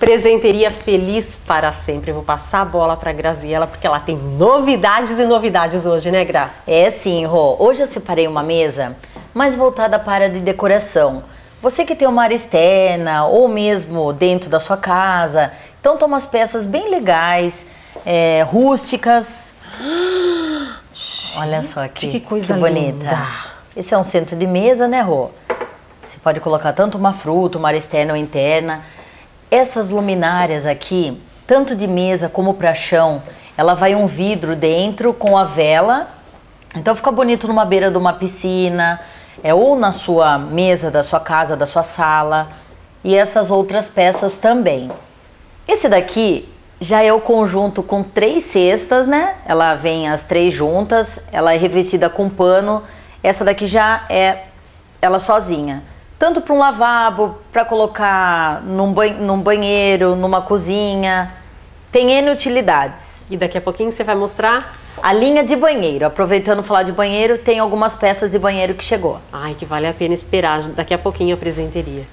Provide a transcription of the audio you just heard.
Presenteria feliz para sempre. Vou passar a bola para a Graziela porque ela tem novidades e novidades hoje, né, Gra? É sim, Rô. Hoje eu separei uma mesa mais voltada para a de decoração. Você que tem uma área externa ou mesmo dentro da sua casa, então toma umas peças bem legais, é, rústicas. Olha só aqui, que coisa que bonita. linda. Esse é um centro de mesa, né, Rô? Você pode colocar tanto uma fruta, uma área externa ou interna. Essas luminárias aqui, tanto de mesa como para chão, ela vai um vidro dentro com a vela. Então fica bonito numa beira de uma piscina, é ou na sua mesa da sua casa, da sua sala, e essas outras peças também. Esse daqui já é o conjunto com três cestas, né? Ela vem as três juntas, ela é revestida com pano. Essa daqui já é ela sozinha tanto para um lavabo, para colocar num, num banheiro, numa cozinha. Tem N utilidades. E daqui a pouquinho você vai mostrar a linha de banheiro. Aproveitando falar de banheiro, tem algumas peças de banheiro que chegou. Ai, que vale a pena esperar. Daqui a pouquinho a presenteria.